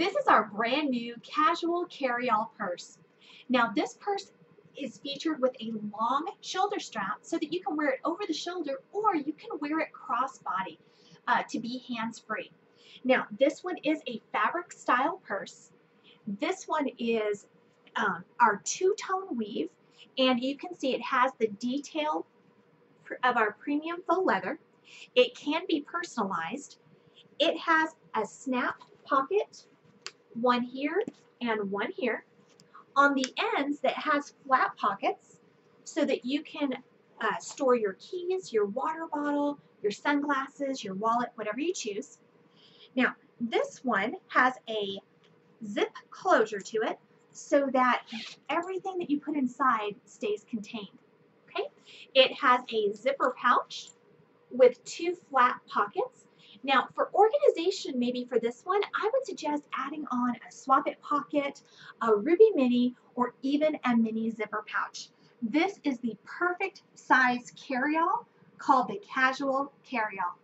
This is our brand new casual carry-all purse. Now this purse is featured with a long shoulder strap so that you can wear it over the shoulder or you can wear it crossbody uh, to be hands-free. Now this one is a fabric style purse. This one is um, our two-tone weave and you can see it has the detail of our premium faux leather. It can be personalized. It has a snap pocket, one here and one here. On the ends that has flat pockets so that you can uh, store your keys, your water bottle, your sunglasses, your wallet, whatever you choose. Now, this one has a zip closure to it so that everything that you put inside stays contained. Okay? It has a zipper pouch with two flat pockets. Now, for organization, maybe for this one, I would suggest adding on a swap it pocket, a Ruby Mini, or even a mini zipper pouch. This is the perfect size carry-all called the Casual Carry-All.